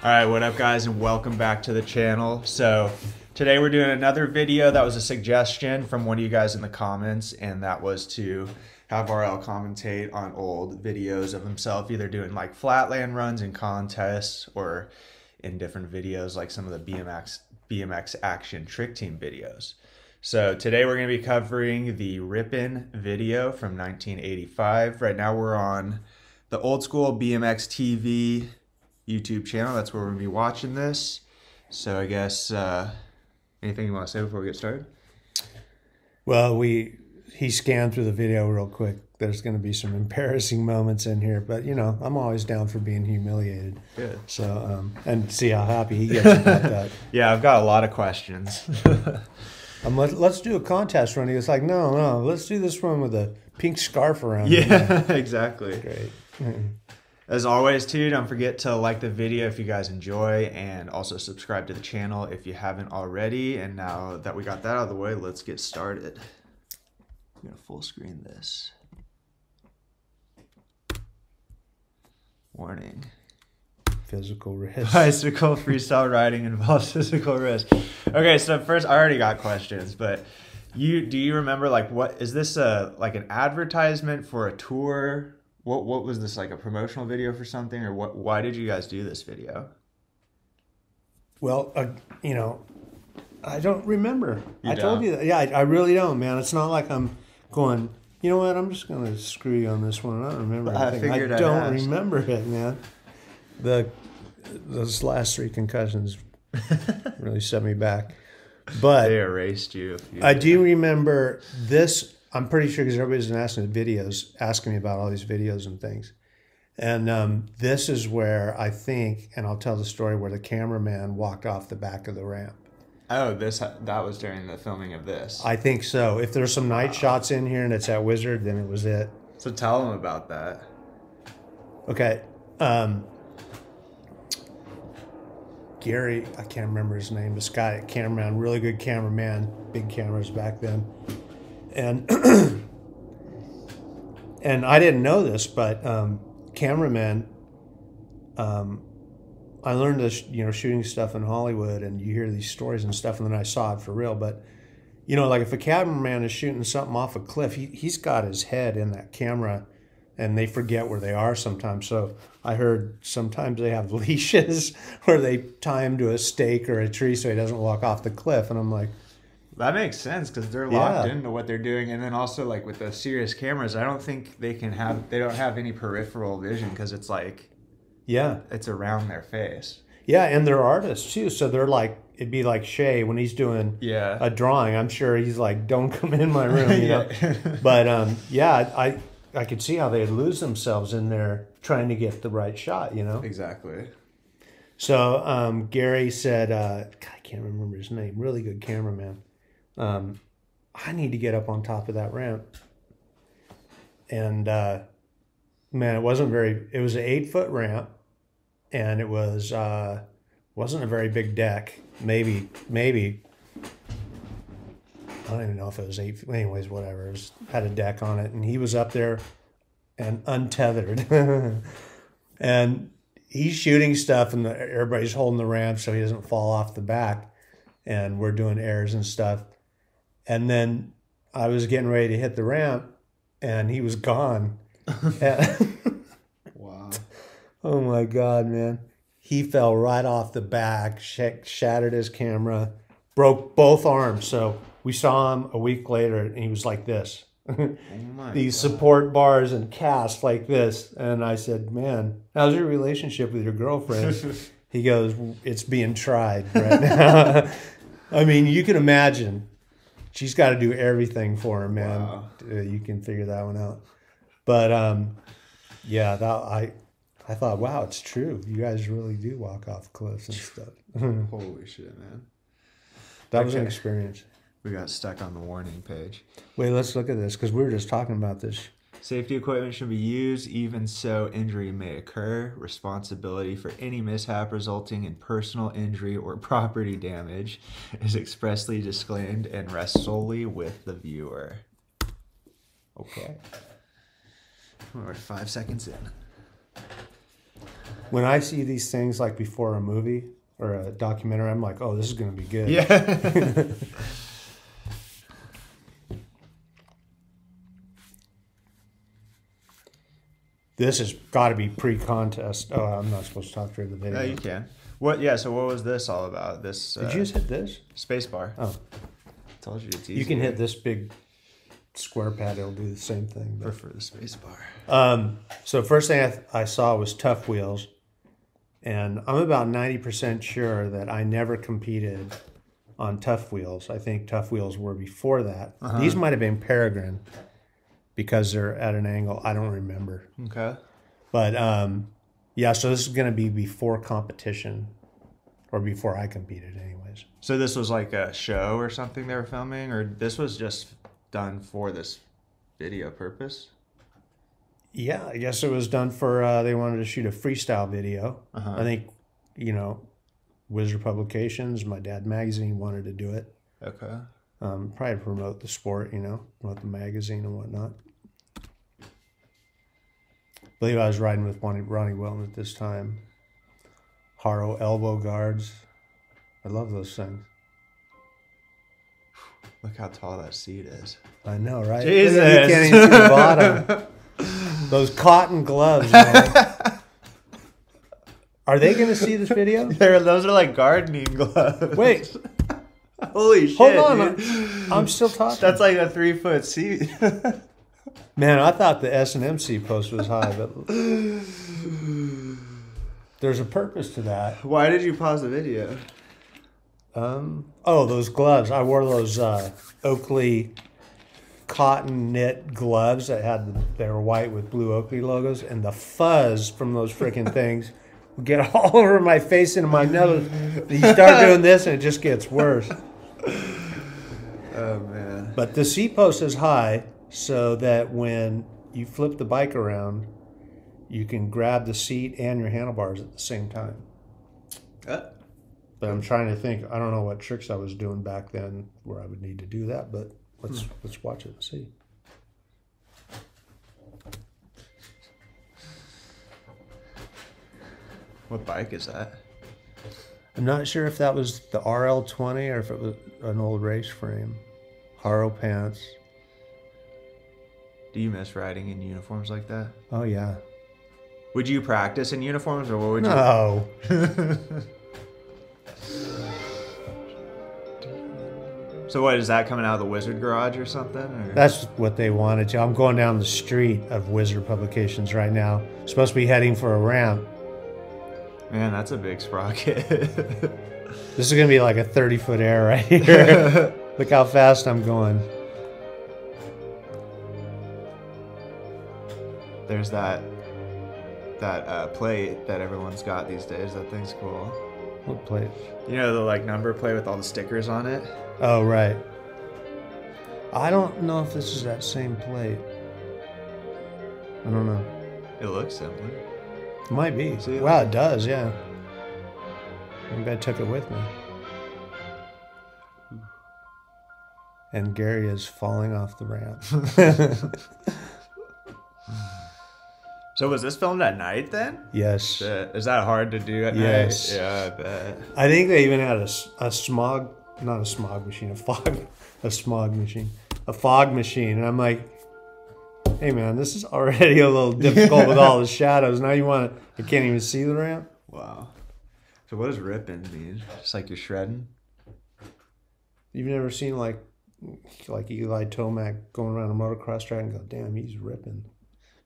All right, what up, guys, and welcome back to the channel. So, today we're doing another video that was a suggestion from one of you guys in the comments, and that was to have RL commentate on old videos of himself, either doing like flatland runs and contests or in different videos like some of the BMX BMX action trick team videos. So today we're going to be covering the Rippin video from 1985. Right now we're on the old school BMX TV YouTube channel. That's where we're going to be watching this. So I guess uh, anything you want to say before we get started? Well, we he scanned through the video real quick. There's going to be some embarrassing moments in here, but you know, I'm always down for being humiliated. Good. So, um, and see how happy he gets about that. Yeah, I've got a lot of questions. Um, let, us do a contest run. He was like, no, no, let's do this one with a pink scarf around. yeah, exactly. Great. As always, too, don't forget to like the video if you guys enjoy and also subscribe to the channel if you haven't already. And now that we got that out of the way, let's get started. I'm going to full screen this. Warning. Physical risk. Bicycle freestyle riding involves physical risk. Okay, so first I already got questions, but you do you remember like what is this a like an advertisement for a tour? What what was this like a promotional video for something or what why did you guys do this video? Well, uh, you know, I don't remember. You I told don't? you that. Yeah, I, I really don't, man. It's not like I'm going. You know what? I'm just gonna screw you on this one. I don't remember. I anything. figured I I'd don't ask. remember it, man. The those last three concussions really set me back. But They erased you. you I do remember this. I'm pretty sure because everybody's been asking the videos, asking me about all these videos and things. And um, this is where I think, and I'll tell the story where the cameraman walked off the back of the ramp. Oh, this that was during the filming of this. I think so. If there's some night shots in here and it's at Wizard, then it was it. so tell them about that. Okay. Um, Gary, I can't remember his name. This guy, cameraman, really good cameraman, big cameras back then, and and I didn't know this, but um, cameramen. Um, I learned this, you know, shooting stuff in Hollywood, and you hear these stories and stuff, and then I saw it for real. But you know, like if a cameraman is shooting something off a cliff, he he's got his head in that camera and they forget where they are sometimes. So I heard sometimes they have leashes where they tie him to a stake or a tree so he doesn't walk off the cliff. And I'm like, That makes sense because they're locked Yeah. into what they're doing, and then also like with the serious cameras, I don't think they can have they don't have any peripheral vision because it's like yeah, it's around their face. yeah, and they're artists too. So they're like, it'd be like Shay when he's doing Yeah. a drawing. I'm sure he's like, don't come in my room, you know. But um, yeah, I I could see how they'd lose themselves in there trying to get the right shot, you know. exactly. So um, Gary said, uh, God, I can't remember his name. Really good cameraman. Um, I need to get up on top of that ramp. And uh, man, it wasn't very. It was an eight foot ramp, and it was uh, wasn't a very big deck. Maybe maybe. I don't even know if it was eight. Anyways, whatever. It was, had a deck on it, and he was up there and untethered. and he's shooting stuff and the, everybody's holding the ramp so he doesn't fall off the back and we're doing airs and stuff and then i was getting ready to hit the ramp and he was gone Wow. oh my god man he fell right off the back sh- shattered his camera broke both arms so we saw him a week later and he was like this Oh these God. support bars and cast like this. And I said, Man, how's your relationship with your girlfriend? he goes, It's being tried right now. I mean, you can imagine. She's got to do everything for him, man. Wow. Uh, You can figure that one out. But um, yeah, that I I thought, wow, it's true. You guys really do walk off cliffs and stuff. Holy shit, man. that was an experience. We got stuck on the warning page. Wait, let's look at this because we were just talking about this. Safety equipment should be used, even so injury may occur. Responsibility for any mishap resulting in personal injury or property damage is expressly disclaimed and rests solely with the viewer. Okay. We're five seconds in. when I see these things like before a movie or a documentary, I'm like, oh, this is going to be good. Yeah. This has got to be pre-contest. Oh, I'm not supposed to talk through the video. no, you can. What? Yeah. So what was this all about? This uh, Did you just hit this? space bar? Oh, Told you it's easy. you can hit this big square pad. It'll do the same thing. but- prefer the space bar. Um, so first thing I, th- I saw was Tough Wheels, and I'm about ninety percent sure that I never competed on Tough Wheels. I think Tough Wheels were before that. These might have been Peregrine because they're at an angle. I don't remember, Okay. but um, yeah. So this is going to be before competition, or before I competed, anyways. So this was like a show or something they were filming, or this was just done for this video purpose. Yeah, I guess it was done for. Uh, they wanted to shoot a freestyle video. Uh-huh. I think, you know, Wizard Publications, my dad magazine wanted to do it. Okay. Um, probably promote the sport, you know, promote the magazine and whatnot. Believe I was riding with Ronnie, Ronnie Wilton at this time. Haro elbow guards. I love those things. Look how tall that seat is. I know, right? Jesus. You can't even see the bottom. Those cotton gloves. Are they going to see this video? There, those are like gardening gloves. Wait, Holy shit! hold on. dude. I'm still talking. That's like a three foot seat. Man, I thought the S and MC post was high, but there's a purpose to that. Why did you pause the video? Um, oh, those gloves! I wore those uh, Oakley cotton knit gloves that had the, they were white with blue Oakley logos, and the fuzz from those freaking things would get all over my face and my nose. You start doing this, and it just gets worse. Oh man. But the C post is high so that when you flip the bike around, you can grab the seat and your handlebars at the same time. Uh, But I'm trying to think. I don't know what tricks I was doing back then where I would need to do that. But let's let's watch it and see. what bike is that? I'm not sure if that was the RL20 or if it was an old race frame. Haro pants. Do you miss riding in uniforms like that? Oh yeah. Would you practice in uniforms, or what would you? No. So what is that coming out of the Wizard Garage or something? Or? That's what they wanted to. I'm going down the street of Wizard Publications right now. Supposed to be heading for a ramp. Man, that's a big sprocket. This is gonna be like a 30 foot air right here. Look how fast I'm going. There's that that uh, plate that everyone's got these days. That thing's cool. What plate? You know the like number plate with all the stickers on it. Oh right. I don't know if this is that same plate. I don't know. It looks similar. It might be. See? Wow, it does. Yeah. Maybe I took it with me. And Gary is falling off the ramp. So was this filmed at night then? yes. Is that hard to do at Yes. night? Yeah, I bet. I think they even had a, a smog, not a smog machine, a fog, a smog machine, a fog machine. And I'm like, hey man, this is already a little difficult with all the shadows. Now you want to, I can't even see the ramp. Wow. So what does ripping mean? It's like you're shredding? You've never seen like, like Eli Tomac going around a motocross track and go, damn, he's ripping.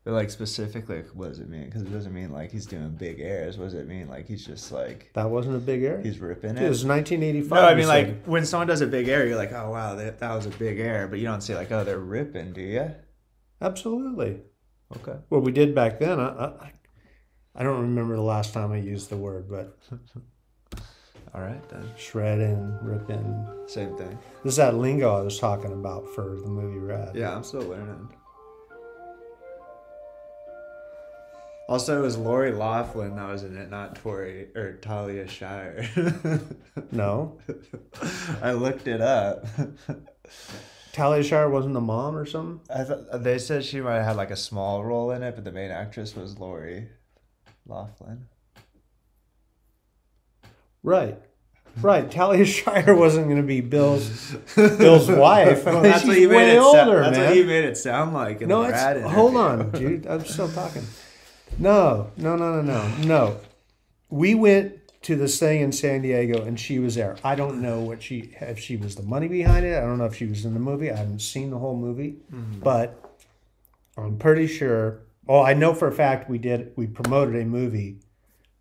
But like specifically, what does it mean? Because it doesn't mean like he's doing big airs. What does it mean? Like he's just like That wasn't a big air. he's ripping Dude, it it. was 1985. No, I mean said. like when someone does a big air, you're like, oh wow, that, that was a big air. But you don't say like, oh, they're ripping, do you? absolutely. Okay. What we did back then, I, I, I don't remember the last time I used the word, but All right then. shredding, ripping. Same thing. This is that lingo I was talking about for the movie Rad. Yeah, I'm still learning. Also, it was Lori Loughlin that was in it, not Tori or Talia Shire. No, I looked it up. Talia Shire wasn't the mom or something. I thought uh, they said she might have had like a small role in it, but the main actress was Lori Loughlin. Right. Right. Talia Shire wasn't going to be Bill's Bill's wife. Well, that's She's what you made it sound. older, That's man. what you made it sound like. In no, it's hold on, dude. I'm still talking. No, no, no, no, no, no. We went to this thing in San Diego, and she was there. I don't know what she if she was the money behind it. I don't know if she was in the movie. I haven't seen the whole movie, but I'm pretty sure. Oh, I know for a fact we did. We promoted a movie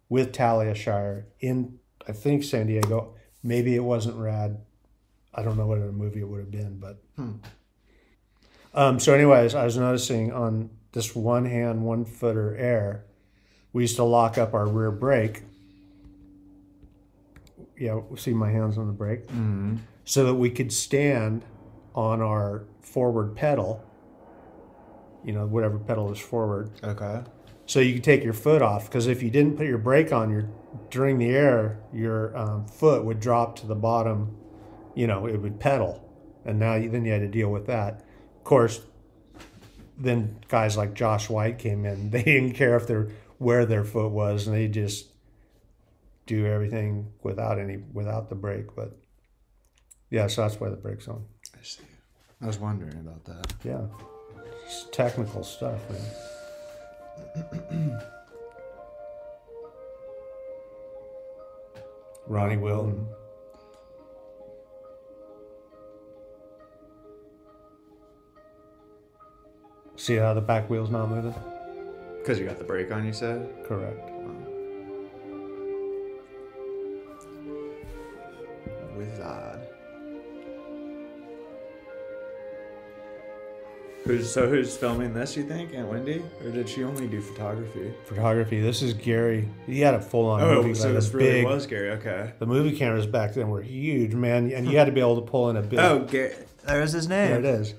with Talia Shire in I think San Diego. Maybe it wasn't Rad. I don't know what other movie it would have been, but. Um, so, anyways, I was noticing on this one hand, one footer air, we used to lock up our rear brake. Yeah, see my hands on the brake, Mhm. so that we could stand on our forward pedal. You know, whatever pedal is forward, Okay. so you could take your foot off. Because if you didn't put your brake on, your during the air, your um, foot would drop to the bottom. You know, it would pedal, and now you, then you had to deal with that. Of course, then guys like Josh White came in. They didn't care if their where their foot was, and they just do everything without any without the brake. But yeah, so that's why the brake's on. I see. I was wondering about that. Yeah, it's technical stuff, man. Ronnie Wilton. See how the back wheel's not moving? Because you got the brake on, you said? Correct. Wizard. Who's so who's filming this? You think Aunt Wendy, or did she only do photography? Photography. This is Gary. He had a full on Oh, movie. so like this really big, was Gary. Okay. The movie cameras back then were huge, man, and you had to be able to pull in a big. Oh, Gary. There's his name. there it is.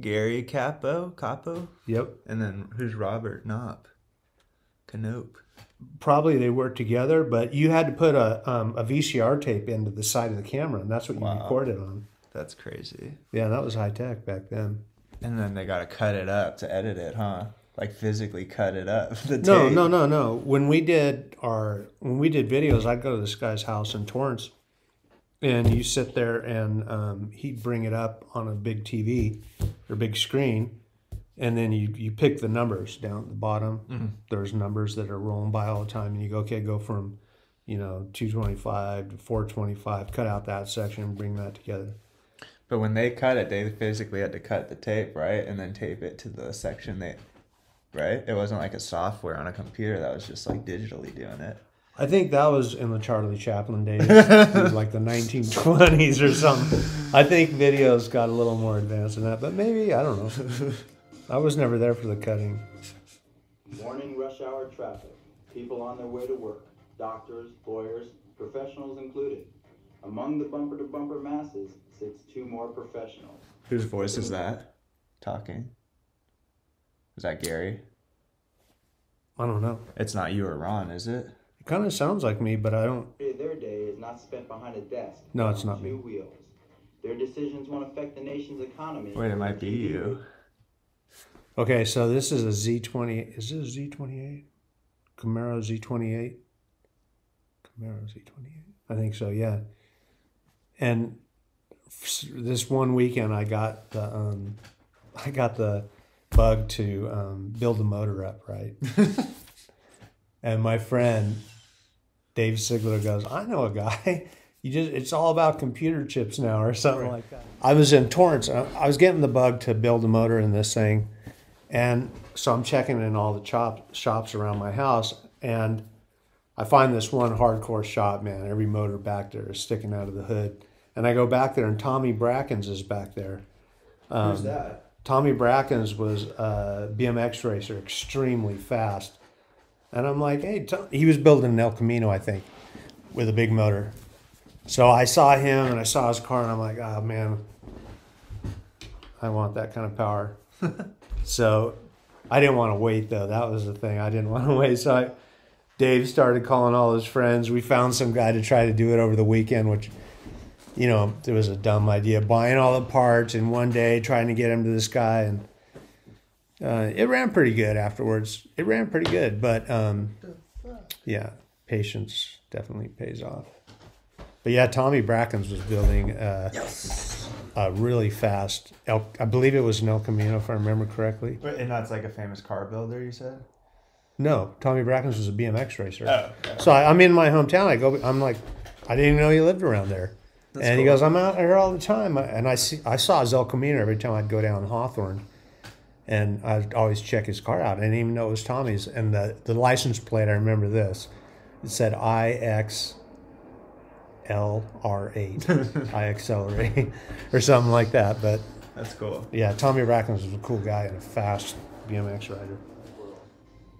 Gary Capo, Capo, Yep. and then who's Robert Knopp? Canope. probably they worked together, but you had to put a um, a VCR tape into the side of the camera, and that's what you Wow. recorded on. That's crazy. Yeah, that was high tech back then. And then they gotta cut it up to edit it, huh? Like physically cut it up. The No, tape. no, no, no. When we did our when we did videos, I'd go to this guy's house in Torrance, and you sit there, and um, he'd bring it up on a big TV or big screen, and then you you pick the numbers down at the bottom. There's numbers that are rolling by all the time, and you go, okay, go from, you know, two twenty five to four twenty five. Cut out that section and bring that together. But when they cut it, they physically had to cut the tape, right? And then tape it to the section they, right? It wasn't like a software on a computer that was just like digitally doing it. I think that was in the Charlie Chaplin days, like the 1920s or something. I think videos got a little more advanced than that, but maybe I don't know. I was never there for the cutting. Morning rush hour traffic. People on their way to work. Doctors, lawyers, professionals included. Among the bumper to bumper masses sits two more professionals. Whose voice is that? Talking. Is that Gary? I don't know. It's not you or Ron, is it? It kind of sounds like me, but I don't. Their day is not spent behind a desk. No, it's not two me. wheels. Their decisions won't affect the nation's economy. Wait, it might be you. Okay, so this is a Z20. Is this a Z28? Camaro Z28? Camaro Z28. I think so, yeah. And this one weekend, I got the um, I got the bug to um, build the motor up, right? and my friend Dave Sigler goes, "I know a guy. You just it's all about computer chips now, or something like that." I was in Torrance. I I was getting the bug to build a motor in this thing, and so I'm checking in all the chop shops around my house, and I find this one hardcore shop, man. Every motor back there is sticking out of the hood. And I go back there, and Tommy Brackens is back there. Who's um, that? Tommy Brackens was a BMX racer, extremely fast. And I'm like, hey, Tom. he was building an El Camino, I think, with a big motor. So I saw him and I saw his car, and I'm like, oh man, I want that kind of power. so I didn't want to wait though. That was the thing. I didn't want to wait. So I, Dave started calling all his friends. We found some guy to try to do it over the weekend, which, you know, it was a dumb idea. Buying all the parts in one day, trying to get him to this guy, and uh, it ran pretty good afterwards. It ran pretty good, but um, yeah, patience definitely pays off. But yeah, Tommy Brackens was building uh, a really fast. El, I believe it was an El Camino, if I remember correctly. But- And that's like a famous car builder, you said? No, Tommy Brackens was a BMX racer. Oh, okay. So I, I'm in my hometown. I go. I'm like, I didn't even know you lived around there. That's and he goes, I'm out here all the time. And I see, I saw his El Camino every time I'd go down Hawthorne, and I'd always check his car out. I didn't even know it was Tommy's. And the the license plate, I remember this. It said IX. LR8, IXLR8, or something like that. But That's cool. yeah, Tommy Brackens was a cool guy and a fast BMX rider.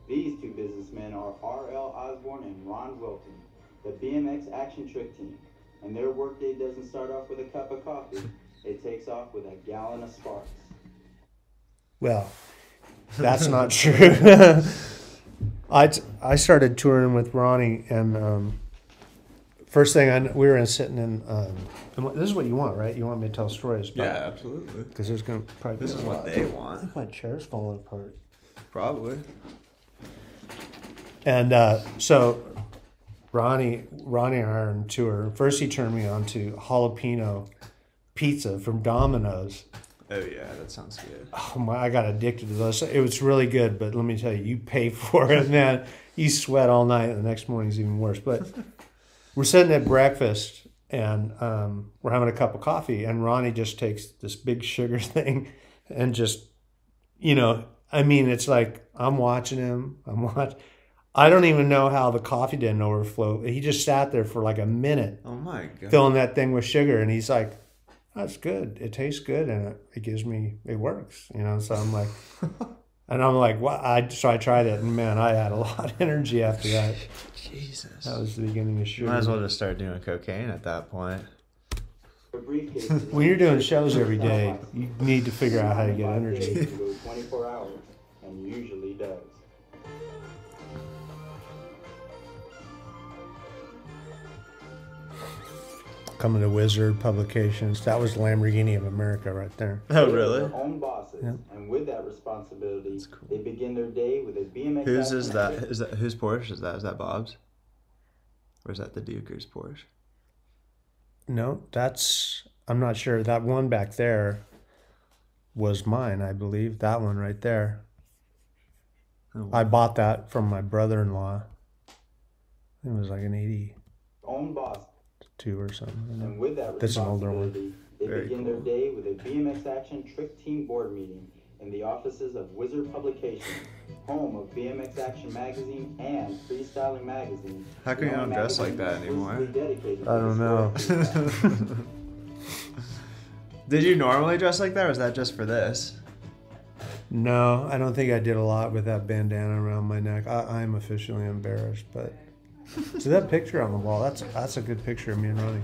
These two businessmen are R.L. Osborn and Ron Wilton, the BMX Action Trick Team. And their workday doesn't start off with a cup of coffee, it takes off with a gallon of sparks. Well, that's not true. I, I started touring with Ronnie, and um, first thing I kn- we were in sitting in. Um, and what- this is what you want, right? You want me to tell stories? Yeah, absolutely. Because there's going to probably. This be is a what lot. they want. My chair's falling apart. Probably. And uh, so, Ronnie, Ronnie and I are on tour. First, he turned me on to jalapeno pizza from Domino's. Oh yeah, that sounds good. Oh my, I got addicted to those. It was really good, but let me tell you, you pay for it, man. You sweat all night, and the next morning's even worse. But we're sitting at breakfast, and um, we're having a cup of coffee, and Ronnie just takes this big sugar thing, and just, you know, I mean, it's like I'm watching him. I'm watch. I don't even know how the coffee didn't overflow. He just sat there for like a minute Oh my god. filling that thing with sugar and he's like that's good it tastes good and it, it gives me it works you know so i'm like and i'm like what i so i tried it and man i had a lot of energy after that Jesus. that was the beginning of sugar Might as well just start doing cocaine at that point. When you're doing shows every day you need to figure out how to get energy 24 hours, and usually does. Coming to wizard publications that was lamborghini of america right there Oh They are really? Their own bosses, Yeah. and with that responsibility, cool. they begin their day with a BMX. Whose is that? Is that whose Porsche is that? Is that Bob's? Or is that the Duker's Porsche? no that's i'm not sure that one back there was mine i believe that one right there Oh, I bought that from my brother-in-law. It was like an eighty. Own boss, or something. I don't know. and with that That's an older one. responsibility, they Very begin cool. their day with a BMX Action Trick Team board meeting in the offices of Wizard Publications, home of BMX Action Magazine and Freestyling Magazine. How come you don't dress like that anymore? I don't know. sport of freestyle. Did you normally dress like that, or was that just for this? No, I don't think I did a lot with that bandana around my neck. I, I'm officially embarrassed, but so that picture on the wall, that's that's a good picture of me and Ronnie.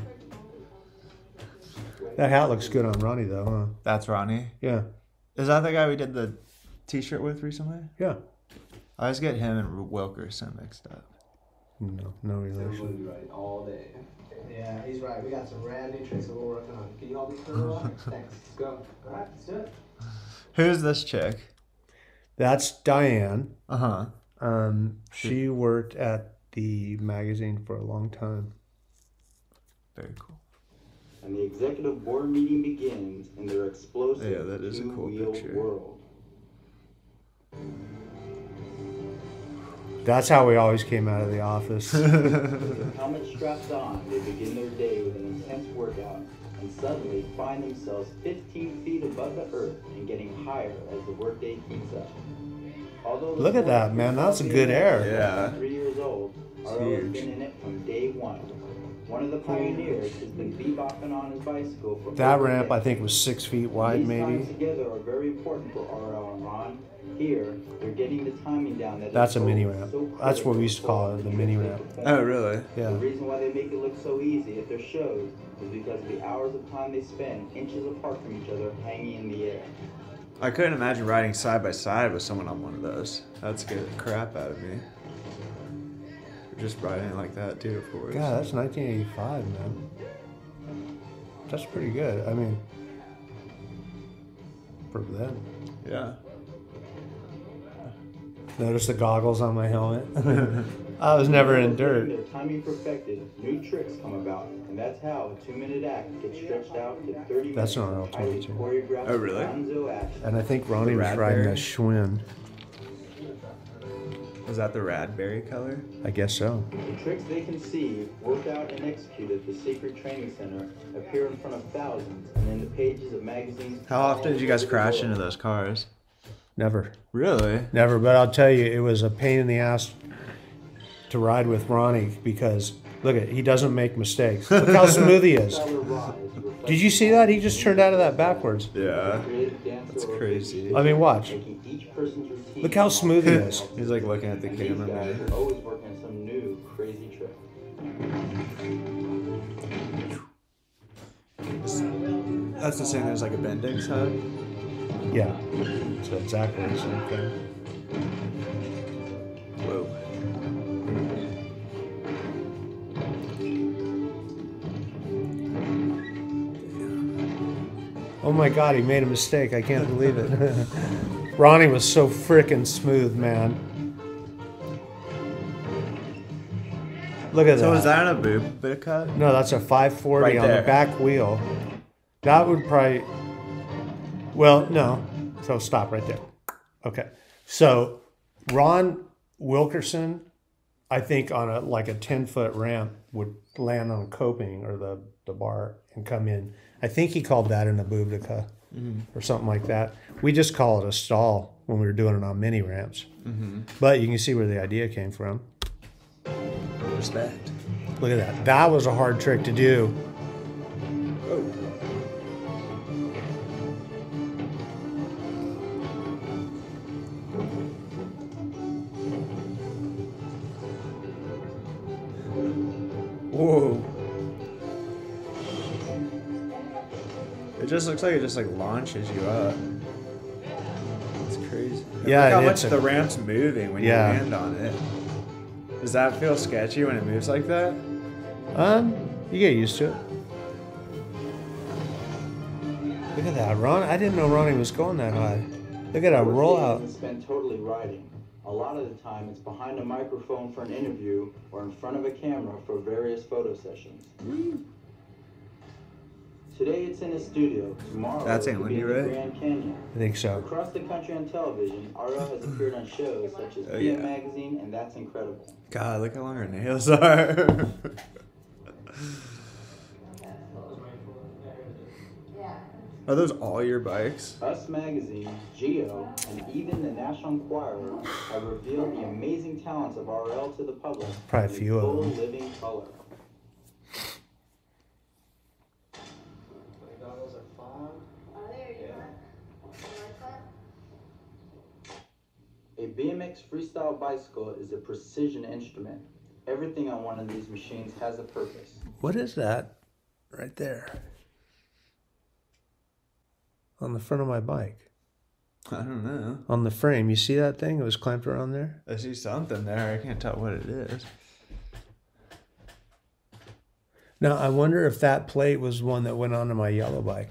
That hat looks good on Ronnie though, huh? That's Ronnie. Yeah, Is that the guy we did the T-shirt with recently? yeah. I always get him and Wilkerson mixed up. No, no relation. Right all day. Yeah, he's right. We got some rad new tricks that we're working on. Can you all be turn it on? Thanks. Let's go. All right, let's do it. Who's this chick? That's Diane. Uh huh. Um, she worked at the magazine for a long time. Very cool. and the executive board meeting begins in their explosive Yeah, that is a cool picture. world. That's how we always came out of the office. With their helmets strapped on, they begin their day with an intense workout and suddenly find themselves 15 feet above the earth and getting higher as the workday heats up. Look at that, man. That's a good air. Yeah. Three years old, RL has huge. been in it from day one. One of the pioneers has been bebopping on his bicycle for that ramp, I think, was six feet wide, These maybe. together are very important for RL and uh, Ron. Here, they're getting the timing down. That That's a mini ramp. so That's what we used to call it, the the mini ramp. Oh really? Yeah. The reason why they make it look so easy at their shows is because of the hours of time they spend inches apart from each other hanging in the air. I couldn't imagine riding side by side with someone on one of those. Scare the crap out of me. Just riding like that too, of course. Yeah, that's 1985, man. That's pretty good. I mean, for then. Yeah. Notice the goggles on my helmet. I was never in dirt. Their timing perfected, new tricks come about, and that's how a two-minute act gets stretched out to 30 That's minutes. not of L highly 22. Oh, really? And I think Ronnie was Radberry? riding a Schwinn. Is that the radberry color? I guess so. The tricks they conceive, work out, and execute at the Secret Training Center appear in front of thousands and in the pages of magazines. How often did you guys all over the crash into those cars? Never. Really? Never. But I'll tell you, it was a pain in the ass to ride with Ronnie because look at he doesn't make mistakes. Look how smooth he is. Stellar rise reflects Did you see that? He just turned out of that backwards. Yeah. That's crazy. I mean, watch. making each person's routine Look how smooth he is. He's like looking at the camera, man. always working on some new crazy trick. That's the same as like a Bendix hub. Yeah. So exactly the same thing. Whoa. Oh my god, he made a mistake. I can't believe it. Ronnie was so freaking smooth, man. Look at that. So that. is that a boob bit cut? No, that's a 540 Right on the back wheel. That would probably. Well, no. So stop right there. Okay. So Ron Wilkerson, I think on a like a 10 foot ramp would land on coping or the, the bar and come in. I think he called that an abubaca mm-hmm. or something like that. We just call it a stall when we were doing it on mini ramps. Mm-hmm. But you can see where the idea came from. Respect. Look at that. That was a hard trick to do. Whoa. Just looks like it just like launches you up. It's crazy. Yeah, Look how much a- the ramp's moving when Yeah. you land on it. Does that feel sketchy when it moves like that? Um, you get used to it. Look at that, Ron. I didn't know Ronnie was going that high. Look at that Dorothy rollout. isn't spent totally riding. A lot of the time, it's behind a microphone for an interview or in front of a camera for various photo sessions. Today, it's in a studio. Tomorrow, That's it could be Andy, in the right? Grand Canyon. I think so. Across the country on television, RL has appeared on shows such as Oh, yeah. Magazine and That's Incredible. God, look how long her nails are. Are those all your bikes? Us Magazine, Geo, and even the National Enquirer have revealed the amazing talents of RL to the public. Probably a in few of them. living color. Goggles are fun. A BMX freestyle bicycle is a precision instrument. Everything on one of these machines has a purpose. What is that right there? On the front of my bike. I don't know. On the frame. You see that thing? It was clamped around there? I see something there. I can't tell what it is. Now, I wonder if that plate was one that went onto my yellow bike.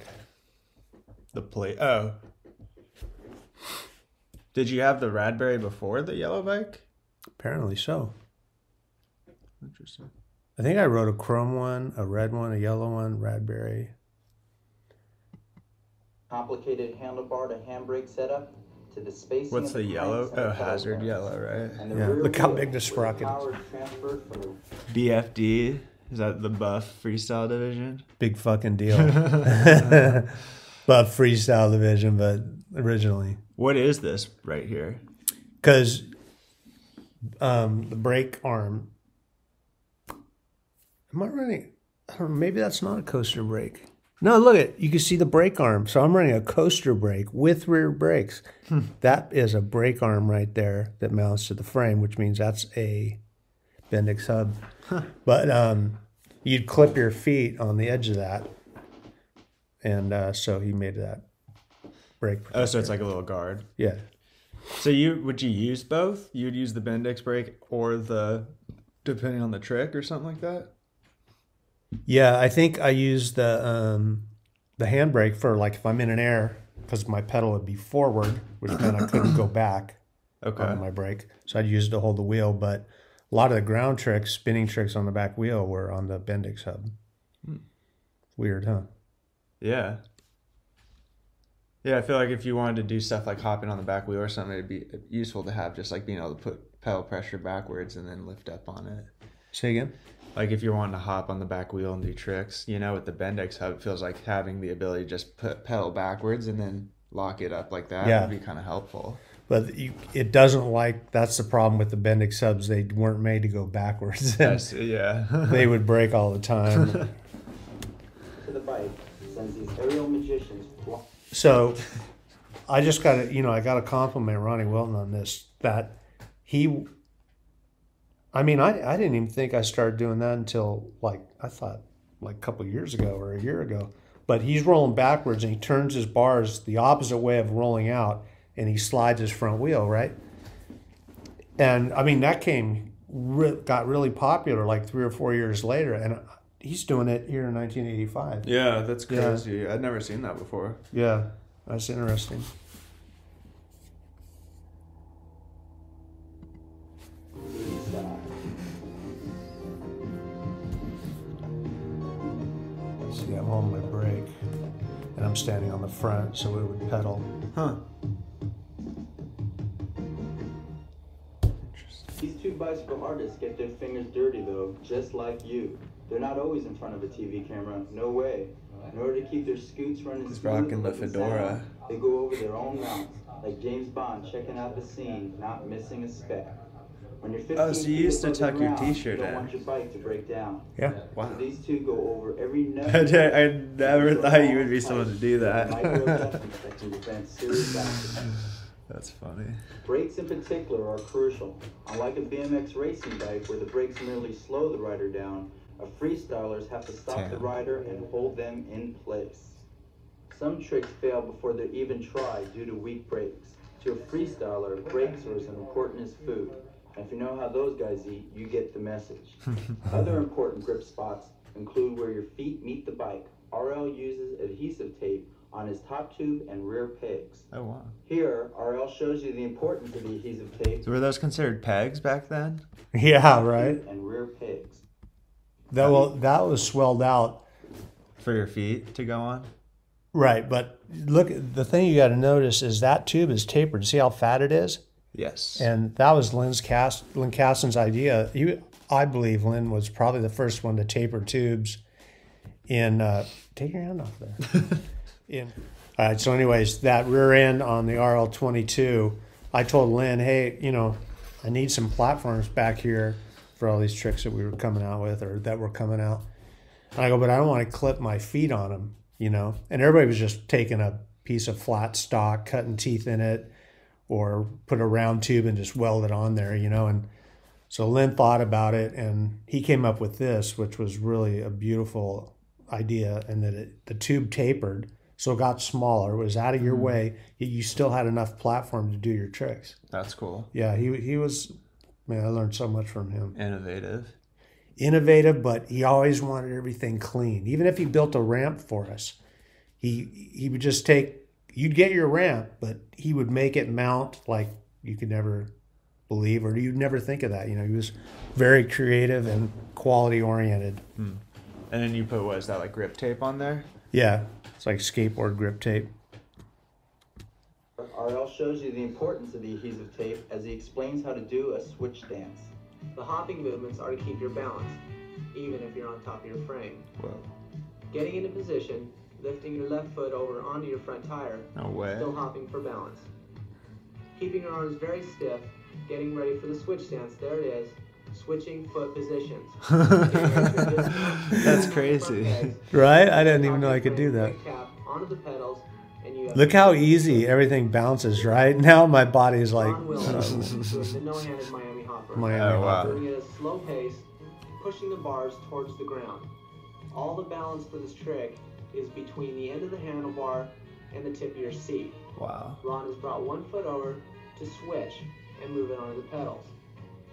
The plate. Oh. Did you have the Radberry before the yellow bike? Apparently so. Interesting. I think I rode a chrome one, a red one, a yellow one, Radberry. Complicated handlebar to handbrake setup to the spacing. What's of the yellow? Oh, hazard yellow, right? And Yeah, look how big the sprocket is. Power transferred from the BFD. Is that the Buff Freestyle Division? Big fucking deal. buff freestyle division, but originally. What is this right here? Because um, the brake arm. Am I running? I don't know, maybe that's not a coaster brake. No, look at you can see the brake arm. So I'm running a coaster brake with rear brakes. That is a brake arm right there that mounts to the frame, which means that's a Bendix hub. But um, you'd clip your feet on the edge of that, and uh, so he made that brake. Oh, so it's like a little guard. Yeah, So you would you use both? You'd use the Bendix brake or the depending on the trick or something like that? Yeah, I think I use the um, the handbrake for like if I'm in an air because my pedal would be forward, which meant I couldn't go back. Okay. on my brake. So I'd use it to hold the wheel. But a lot of the ground tricks, spinning tricks on the back wheel were on the Bendix hub. Hmm. Weird, huh? Yeah. Yeah, I feel like if you wanted to do stuff like hopping on the back wheel or something, it'd be useful to have just like being able to put pedal pressure backwards and then lift up on it. Say again? Like if you're wanting to hop on the back wheel and do tricks, you know, with the Bendix hub, it feels like having the ability to just put pedal backwards and then lock it up like that Yeah. would be kind of helpful. But you, it doesn't like, that's the problem with the Bendix hubs. They weren't made to go backwards. Yes, yeah. they would break all the time. To the bike sends these aerial magicians flying. So I just got to, you know, I got to compliment Ronnie Wilton on this that he, I mean, I, I didn't even think I started doing that until like, I thought like a couple years ago or a year ago. But he's rolling backwards and he turns his bars the opposite way of rolling out and he slides his front wheel, right? And I mean, that came, re- got really popular like three or four years later. And he's doing it here in 1985. yeah, that's Yeah. crazy. I'd never seen that before. Yeah, that's interesting. freestyle. See, I'm on my brake, and I'm standing on the front, so it would pedal. Huh. These two bicycle artists get their fingers dirty though, just like you. They're not always in front of a TV camera, no way. In order to keep their scoots running He's rocking the looking fedora. sound, they go over their own mounts, like James Bond checking out the scene, not missing a speck. When you're 15 Oh, so you used to tuck your ground, t-shirt you don't in. want your bike to break down. Yeah. Wow. So these two go over every nut. I, I never thought you would be someone to do that. adjustments that can prevent serious accidents. That's funny. Brakes in particular are crucial. Unlike a BMX racing bike where the brakes merely slow the rider down, a freestylers have to stop the rider and hold them in place. Some tricks fail before they're even tried due to weak brakes. To a freestyler, brakes are as important as food. And if you know how those guys eat, you get the message. Other important grip spots include where your feet meet the bike. RL uses adhesive tape on his top tube and rear pegs. Oh wow. Here, RL shows you the importance of the adhesive tape So were those considered pegs back then? Yeah, right. and rear pegs. That well, that was swelled out. For your feet to go on? Right, but look, the thing you got to notice is that tube is tapered. See how fat it is? Yes. And that was Lynn's cast, Lynn Caston's idea. He, I believe Lynn was probably the first one to taper tubes. In uh, take your hand off there. in all right. So, anyways, that rear end on the RL twenty two, I told Lynn, hey, you know, I need some platforms back here for all these tricks that we were coming out with or that were coming out. And I go, but I don't want to clip my feet on them, you know. And everybody was just taking a piece of flat stock, cutting teeth in it, or put a round tube and just weld it on there, you know. And so Lynn thought about it, and he came up with this, which was really a beautiful idea, and that it, the tube tapered, so it got smaller. It was out of your mm. way, yet you still had enough platform to do your tricks. That's cool. Yeah, he he was, man, I learned so much from him Innovative. innovative, but he always wanted everything clean. Even if he built a ramp for us, he he would just take you'd get your ramp, but he would make it mount like you could never believe or you'd never think of that. You know, he was very creative and quality oriented. Hmm. And then you put what is that like grip tape on there? Yeah, it's like skateboard grip tape. RL shows you the importance of the adhesive tape as he explains how to do a switch stance. The hopping movements are to keep your balance, even if you're on top of your frame. Whoa. Getting into position, lifting your left foot over onto your front tire, No way. still hopping for balance. Keeping your arms very stiff, getting ready for the switch stance. There it is. Switching foot positions. That's crazy. Right? I didn't even know I could do that. Cap onto the pedals, and you have Look how easy everything bounces, right? Now my body is like Ron Wilton, who is the no-handed Miami hopper. Miami Oh, wow. Doing it at a slow pace, pushing the bars towards the ground. All the balance for this trick is between the end of the handlebar and the tip of your seat. Wow. Ron has brought one foot over to switch and move it onto the pedals.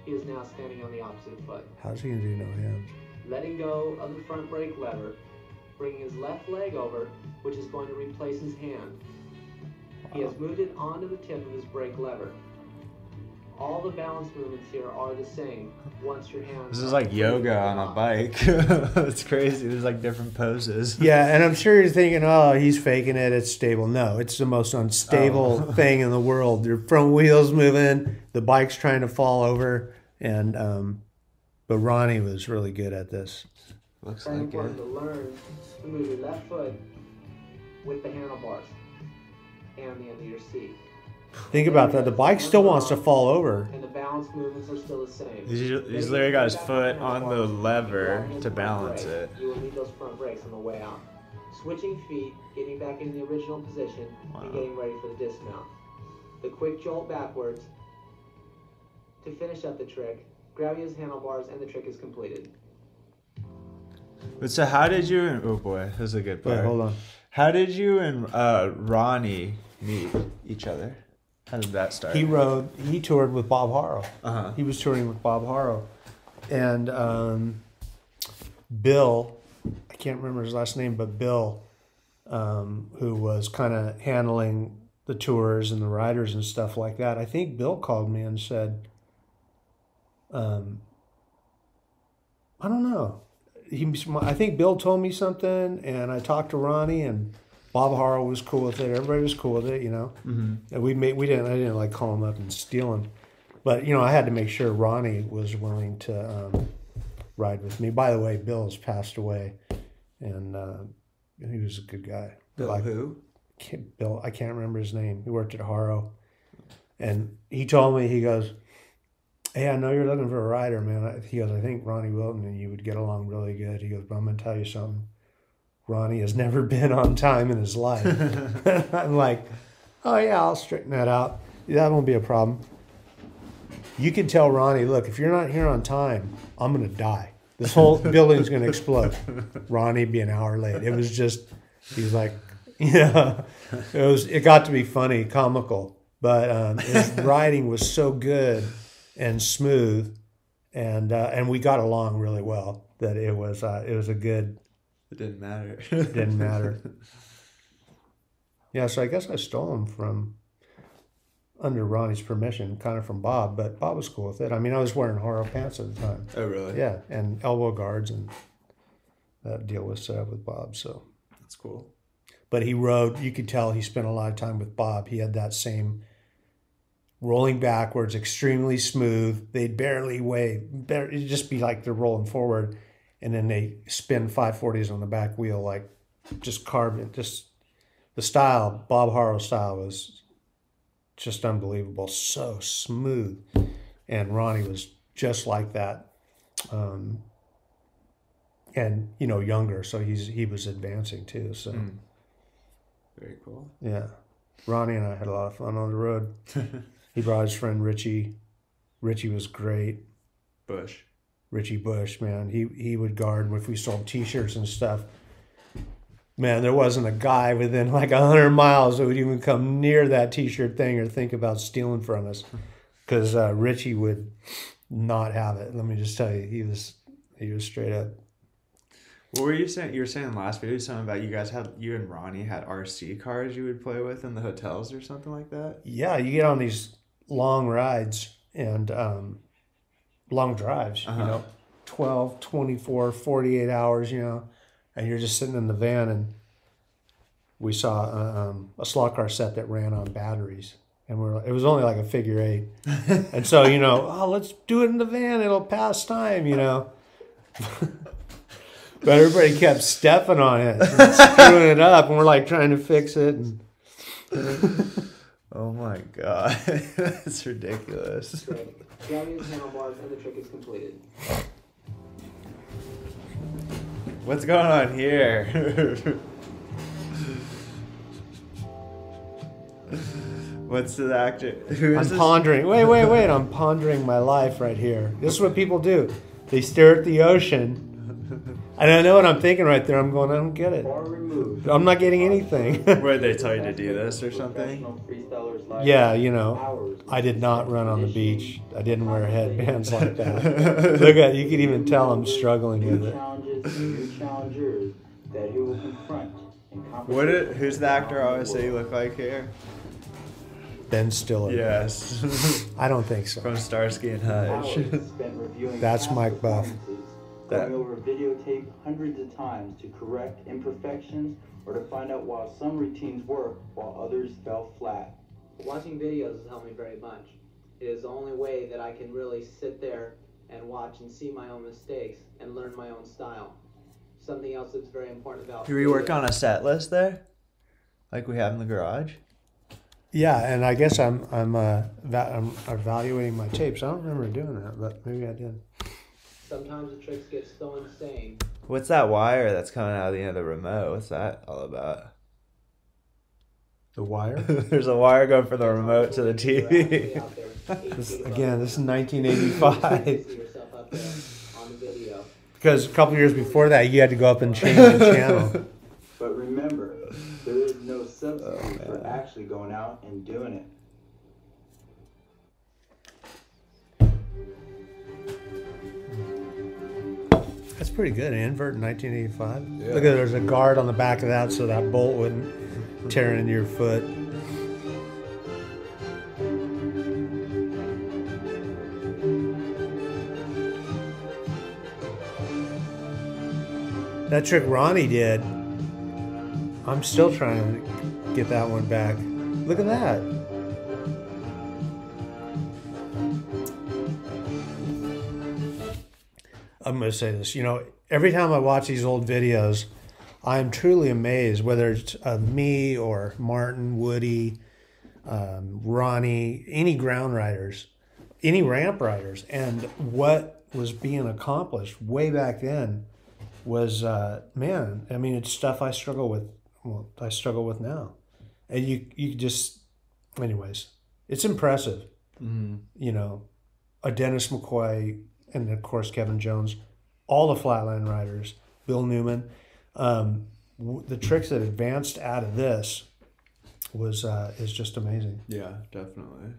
He is now standing on the opposite foot. How's he gonna do no hands? Letting go of the front brake lever, bringing his left leg over, which is going to replace his hand. He has moved it onto the tip of his brake lever. All the balance movements here are the same once your hands. This is like yoga on a bike. it's crazy. There's like different poses. Yeah, and I'm sure you're thinking, oh, he's faking it. It's stable. No, it's the most unstable Oh. thing in the world. Your front wheels moving, the bike's trying to fall over, and um, but Ronnie was really good at this. Looks Very like important it. to learn to move your left foot with the handlebars and the end of your seat. Think about that. The bike still wants to fall over. And the balance movements are still the same. He's, he's literally got his foot on the lever to hit the front balance it. You will need those front brakes on the way out. Switching feet, getting back in the original position, Wow. and getting ready for the dismount. The quick jolt backwards. To finish up the trick, grab his handlebars and the trick is completed. But so how did you and oh boy, this is a good part. Wait, hold on. How did you and uh, Ronnie meet each other? How did that start? He rode. He toured with Bob Haro. uh-huh. He was touring with Bob Haro, and um, Bill. I can't remember his last name, but Bill, um, who was kind of handling the tours and the riders and stuff like that. I think Bill called me and said, um, "I don't know." He, I think Bill told me something, and I talked to Ronnie, and Bob Haro was cool with it. Everybody was cool with it, you know. Mm-hmm. And we made we didn't I didn't like call him up and steal him, but you know I had to make sure Ronnie was willing to um, ride with me. By the way, Bill's passed away, and uh, he was a good guy. Bill Like, who? Bill, I can't remember his name. He worked at Haro, and he told me he goes, "Hey, I know you're looking for a writer, man." I- He goes, "I think Ronnie Wilton and you would get along really good." He goes, "But I'm gonna tell you something. Ronnie has never been on time in his life." I'm like, "Oh yeah, I'll straighten that out. That won't be a problem." You can tell Ronnie, "Look, if you're not here on time, I'm gonna die. This whole building's gonna explode." Ronnie be an hour late. It was just, he was like, yeah, it was. It got to be funny, comical, but um, his writing was so good and smooth, and uh, and we got along really well. That it was uh, it was a good. It didn't matter. Didn't matter. Yeah, so I guess I stole him from under Ronnie's permission, kind of from Bob, but Bob was cool with it. I mean, I was wearing Haro pants at the time. oh really? Yeah, and elbow guards, and that deal was set up with Bob. So That's cool. but he rode you could tell he spent a lot of time with bob he had that same rolling backwards extremely smooth they'd barely weigh it'd just be like they're rolling forward and then they spin 540s on the back wheel like just carbon just the style bob haro style was just unbelievable so smooth and ronnie was just like that um, and you know younger so he's he was advancing too so Mm. Very cool. yeah. Ronnie and I had a lot of fun on the road. he brought his friend Richie. Richie was great. Bush. Richie Bush, man. He he would guard if we sold t shirts and stuff. Man, there wasn't a guy within like a hundred miles that would even come near that t shirt thing or think about stealing from us. Because uh, Richie would not have it. Let me just tell you, he was he was straight up. What were you saying? You were saying last video something about you guys had you and Ronnie had RC cars you would play with in the hotels or something like that. Yeah, you get on these long rides and um, long drives, Uh-huh. you know, 12, 24, 48 hours, you know, and you're just sitting in the van and we saw uh, um, a slot car set that ran on batteries. And we're it was only like a figure eight. and so, you know, oh, let's do it in the van. It'll pass time, you know. but everybody kept stepping on it and screwing it up. And we're like trying to fix it. And, Oh my god, that's ridiculous. Great. Grab his handlebars and the trick is completed. What's going on here? What's the actor? Who is I'm this? pondering. Wait, wait, wait. I'm pondering my life right here. This is what people do. They stare at the ocean. And I know what I'm thinking right there. I'm going, I don't get it. Far removed. I'm not getting anything. Where they tell you to do this or something? Professional freestylers like yeah, you know, I did not run on the beach. I didn't wear headbands like that. Look at you can even tell I'm struggling with it. challenges and challengers that he will confront What? It, who's the actor I always say you look like here? Ben Stiller. Yes. I don't think so. From Starsky and Hours Hutch. That's Mike Buff. Performances, That- Going over videotape hundreds of times to correct imperfections or to find out why some routines work while others fell flat. Watching videos has helped me very much. It is the only way that I can really sit there and watch and see my own mistakes and learn my own style. Something else that's very important about. Do we work on a set list there? Like we have in the garage? Yeah, and I guess I'm I'm uh va- I'm evaluating my tapes. I don't remember doing that, but maybe I did. Sometimes the tricks get so insane. What's that wire that's coming out of the end of the remote? What's that all about? The wire. There's a wire going from the remote to the TV. there This, again, this is 1985. see yourself up there on the video. because a couple years before that, you had to go up and change the channel. But remember, there is no substitute Oh, for actually going out and doing it. Pretty good. An invert in 1985. Yeah. Look at there's a guard on the back of that, so that bolt wouldn't tear into your foot. That trick Ronnie did. I'm still trying to get that one back. Look at that. I'm going to say this. You know, every time I watch these old videos, I'm truly amazed, whether it's uh, me or Martin, Woody, um, Ronnie, any ground riders, any ramp riders, and what was being accomplished way back then was, uh, man, I mean, it's stuff I struggle with. Well, I struggle with now. And you, you just, anyways, it's impressive. You know, a Dennis McCoy, and of course Kevin Jones, all the flatline riders, Bill Newman. Um, w- the tricks that advanced out of this was uh, is just amazing. Yeah, definitely.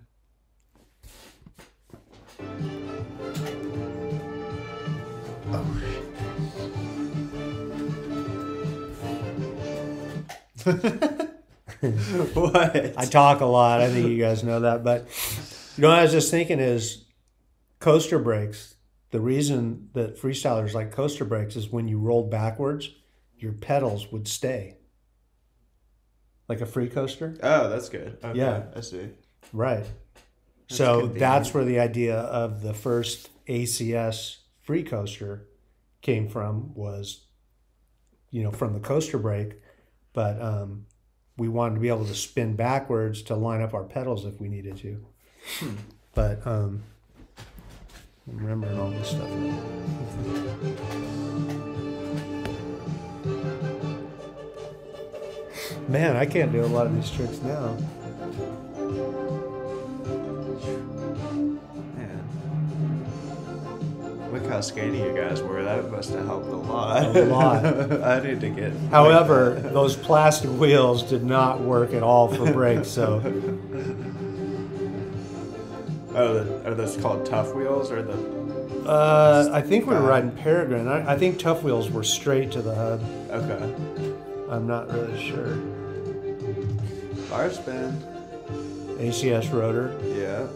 what? I talk a lot. I think you guys know that, but you know, what I was just thinking is coaster brakes. The reason that freestylers like coaster brakes is when you rolled backwards, your pedals would stay, like a free coaster. oh, that's good. Okay, Yeah. I see. Right. so convenient. that's where the idea of the first ACS free coaster came from was, you know, from the coaster brake, but um, we wanted to be able to spin backwards to line up our pedals if we needed to. But um, I'm remembering all this stuff. Man, I can't do a lot of these tricks now. Man. Look how skinny you guys were. That must have helped a lot. A lot. I need to get. However, those plastic wheels did not work at all for brakes. So Oh, the, are those called Tuff wheels or the? uh, I think we were riding Peregrine. I, I think Tuff wheels were straight to the hub. Okay. I'm not really sure. Bar spin. ACS rotor. Yeah.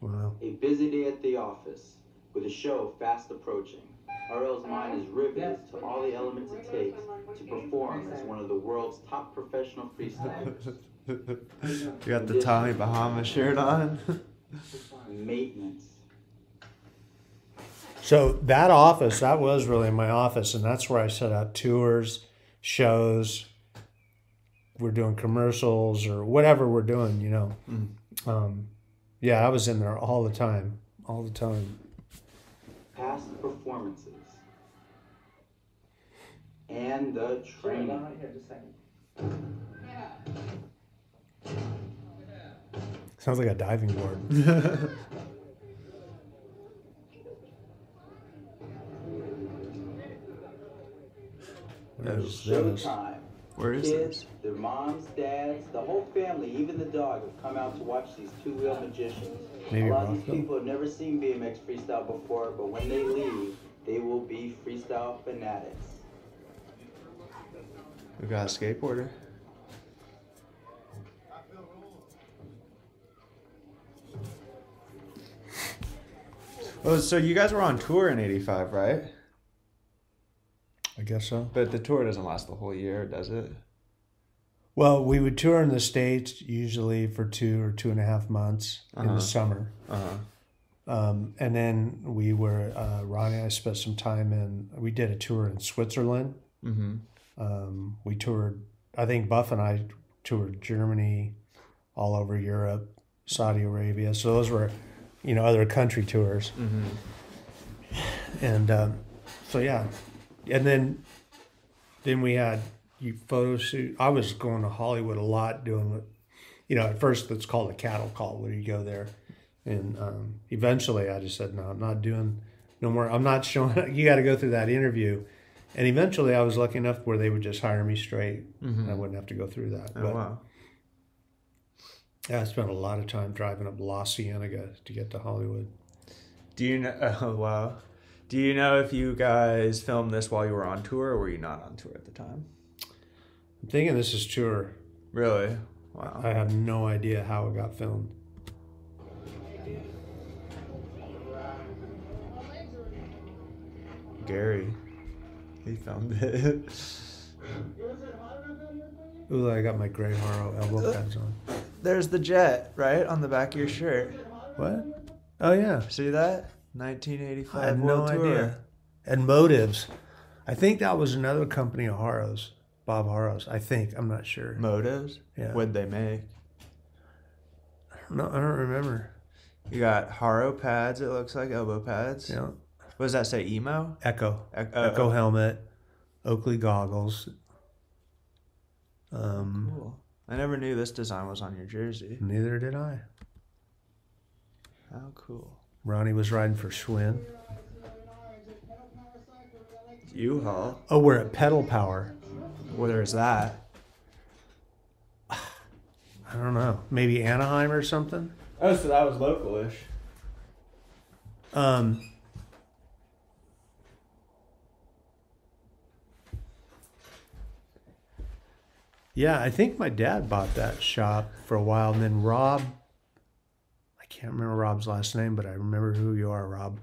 Wow. A busy day at the office, with a show fast approaching. RL's mind is riveted to all the elements it takes to perform as one of the world's top professional freestylers. You got the Tommy Bahama shirt on. Maintenance. So that office, that was really my office, and that's where I set out tours, shows. We're doing commercials or whatever we're doing, you know. Um, yeah, I was in there all the time, all the time. Past performances. And the training. here, just a second. Sounds like a diving board. There's this. Showtime. Where is Kids, this? their moms, dads, the whole family, even the dog have come out to watch these two-wheel magicians. Maybe a lot of these people have never seen BMX freestyle before, but when they leave, they will be freestyle fanatics. We got a skateboarder. Oh, so you guys were on tour in '85, right? I guess so. But the tour doesn't last the whole year, does it? Well, we would tour in the states usually for two or two and a half months in Uh-huh. the summer, Uh huh. um, and then we were uh, Ronnie. and I spent some time in. We did a tour in Switzerland. Mm-hmm. Um, we toured. I think Buff and I toured Germany, all over Europe, Saudi Arabia. So those were, you know, other country tours. Mm-hmm. and um, so yeah, and then then we had you photo shoot. I was going to Hollywood a lot doing, what- you know, at first it's called a cattle call where you go there, and um, eventually I just said no, I'm not doing no more. I'm not showing. You got to go through that interview, and eventually I was lucky enough where they would just hire me straight, and I wouldn't have to go through that. Oh But wow. yeah, I spent a lot of time driving up La Cienega to get to Hollywood. Do you know? Oh wow. Do you know if you guys filmed this while you were on tour, or were you not on tour at the time? I'm thinking this is tour. Really? Wow. I have no idea how it got filmed. Gary, he filmed it. Ooh, I got my gray Haro elbow uh, pads on. There's the jet right on the back of your shirt. What? Oh yeah, See that? 1985 I had no Tour. idea. And Motives, I think that was another company of Haros, Bob Haros. I think I'm not sure. Motives. Yeah. What'd they make? No, I don't remember. You got Haro pads. It looks like elbow pads. Yeah, What does that say? Emo. Echo, Ec- Echo oh, helmet, Oakley goggles. Um, Cool. I never knew this design was on your jersey. neither did I. How cool. Ronnie was riding for Schwinn. U-Haul. Oh, we're at Pedal Power. Where is that? I don't know. Maybe Anaheim or something. Oh, so that was localish. Um, yeah, I think my dad bought that shop for a while, and then Rob. I can't remember Rob's last name, but I remember who you are, Rob.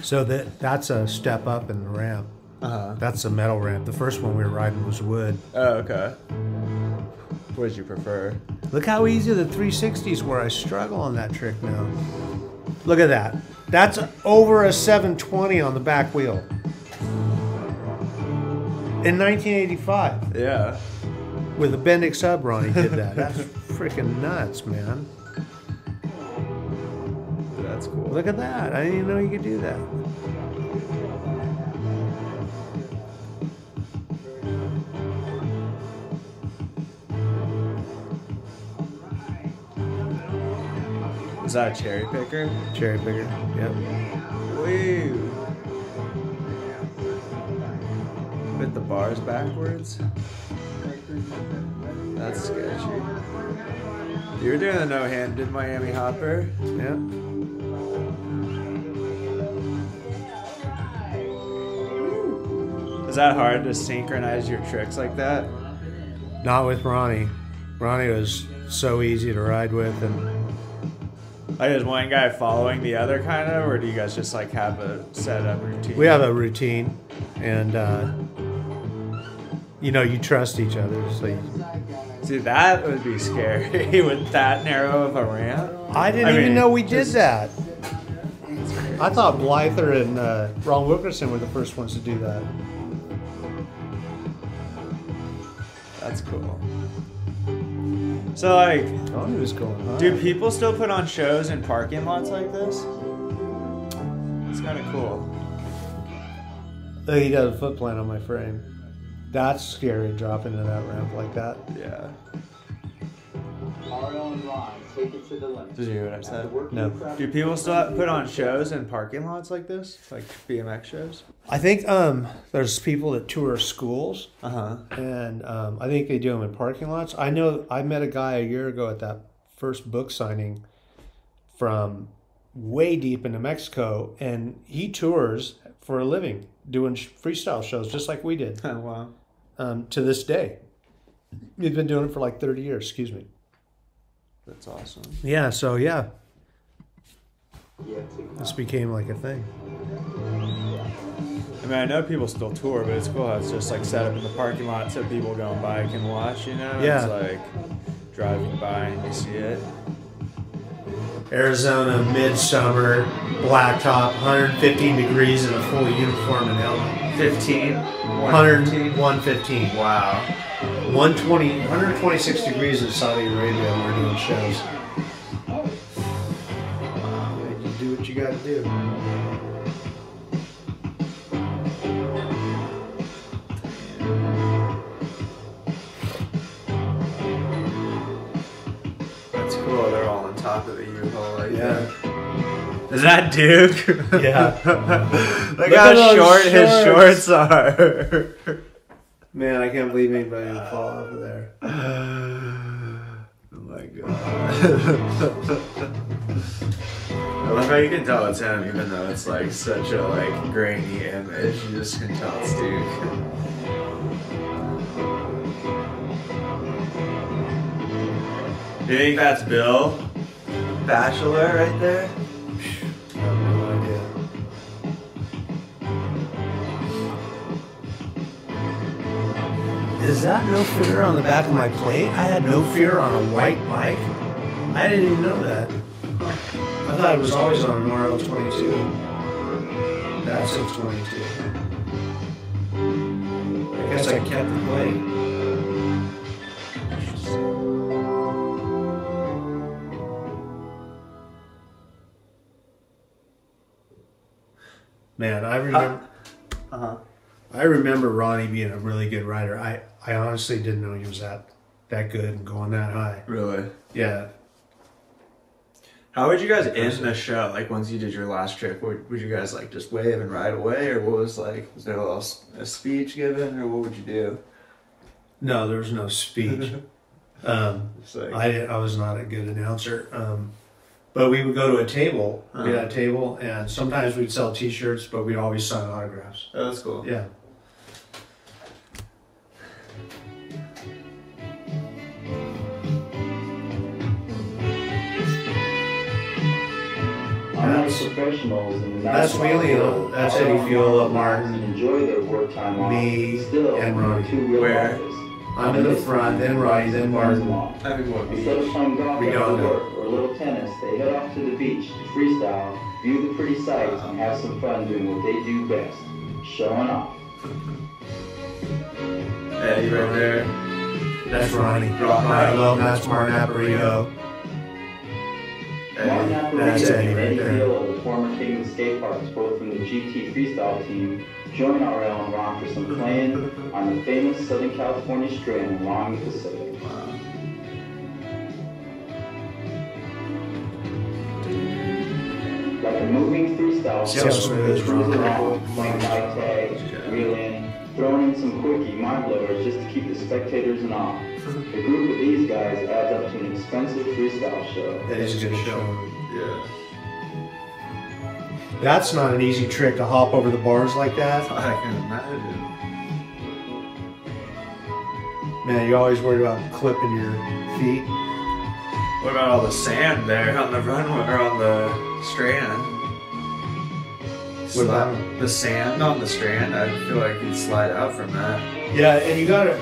So that that's a step up in the ramp. Uh huh. That's a metal ramp. The first one we were riding was wood. Oh, okay. What did you prefer? Look how easy the 360s were. I struggle on that trick now. Look at that. That's over a 720 on the back wheel. In 1985, Yeah. with a Bendix hub, Ronnie did that. That's freaking nuts, man. That's cool. Look at that. I didn't even know you could do that. Is that a cherry picker? Cherry picker. Yep. Woo. With the bars backwards. That's sketchy. You were doing the no-handed Miami Hopper. Yep. Is that hard to synchronize your tricks like that? Not with Ronnie. Ronnie was so easy to ride with, and Like is one guy following the other kind of, or do you guys just like have a set up routine? we have a routine, and uh, you know you trust each other. So you, See, that would be scary with that narrow of a ramp. I didn't I even mean, know we did just- that. I thought Blyther and uh, Ron Wilkerson were the first ones to do that. That's cool. So like, Oh, he was going high. do people still put on shows in parking lots like this? It's kind of cool. Oh, he does a foot plant on my frame. That's scary, dropping into that ramp like that. Yeah. Did you hear what I said? No. Do people still put on shows in parking lots like this, like BMX shows? I think um, there's people that tour schools, Uh huh. and um, I think they do them in parking lots. I know I met a guy a year ago at that first book signing from way deep into Mexico, and he tours for a living doing freestyle shows just like we did Oh, wow. um, to this day. He's been doing it for like 30 years, excuse me. That's awesome. Yeah, so yeah, Yet to come. this became like a thing. I mean, I know people still tour, but it's cool how it's just like set up in the parking lot so people going by can watch, you know? Yeah. It's like driving by and you see it. Arizona, midsummer, blacktop, 115 degrees in a full uniform and helmet. 15? 100, 115. Wow. 120, 126 degrees in Saudi Arabia we're doing shows. Um, yeah, you do what you got to do. That's cool. They're all on top of the U-Haul like Yeah. that. Is that Duke? Yeah. Look, Look how those short his shorts are. Man, I can't believe anybody would fall off of there. oh my god. I love how you can tell it's him, even though it's like such a like grainy image. You just can tell it's Duke. Do you think that's Bill? Bachelor right there? Is that no fear on the back of my plate? I had no fear on a white bike. I didn't even know that. I thought it was always on an RL22. That's a 22. I guess I kept the plate. Man, I remember. Uh huh. I remember Ronnie being a really good rider. I, I honestly didn't know he was that that good and going that high. Really? Yeah. How would you guys end the show? Like once you did your last trick, would, would you guys like just wave and ride away, or what was like? Was there a little a speech given, or what would you do? No, there was no speech. um, like, I didn't, I was not a good announcer. Um, but we would go to a table. We had a table, and sometimes we'd sell T-shirts, but we'd always sign autographs. oh, that's cool. Yeah. Professionals in the that's Wheelie, that's Eddie Fiola, Martin, enjoy their work time me, Still, and Ronnie. two real Where? artists. I'm in the front, then Ronnie, then Martin. I mean, what Instead of playing golf We after don't know. work or a little tennis, they head off to the beach to freestyle, view the pretty sights, and have some fun doing what they do best, showing off. Eddie right there. That's Ronnie. Ronnie. Milo, that's Martin Aparijo. Martin Eddie. That's Aparijo Eddie and right Eddie there. Fiola, the former king of the skate parks, both from the GT freestyle team, join RL and Ron for some playing on the famous Southern California strand along the Pacific. Like a moving freestyle See how smooth cruise Ron along, Ron- playing light tag, reel in, throwing in some quickie mind blowers just to keep the spectators in awe. The group of these guys adds up to an expensive freestyle show. That is a good show. Yeah. That's not an easy trick to hop over the bars like that. I can imagine. Man, you're always worried about clipping your feet. What about all the sand there on the runway or on the strand? Slide- the sand on the strand? I feel like you'd slide out from that. Yeah, and you gotta